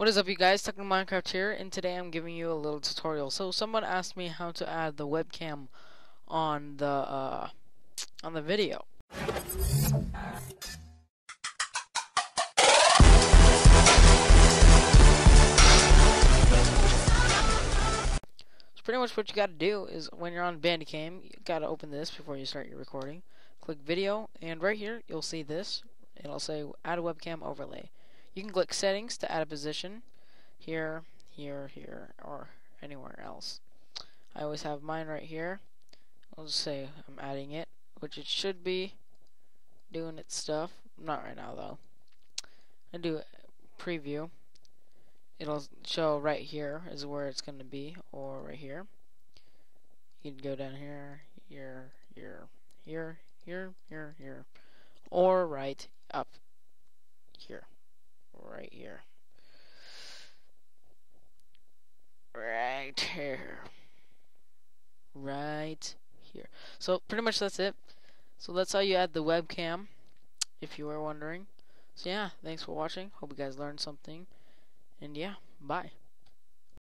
What is up you guys, Techno Minecraft here, and today I'm giving you a little tutorial. So someone asked me how to add the webcam on the uh, on the video. So pretty much what you gotta do is when you're on Bandicam, you gotta open this before you start your recording. Click video, and right here you'll see this. It'll say add a webcam overlay. You can click settings to add a position here, here, here, or anywhere else. I always have mine right here. I'll just say I'm adding it, which it should be doing its stuff. Not right now though. I do preview. It'll show right here is where it's going to be, or right here. You can go down here, here, here, here, here, here, here, or right up here right here. Right here. Right here. So pretty much that's it. So that's how you add the webcam, if you were wondering. So yeah, thanks for watching. Hope you guys learned something. And yeah, bye.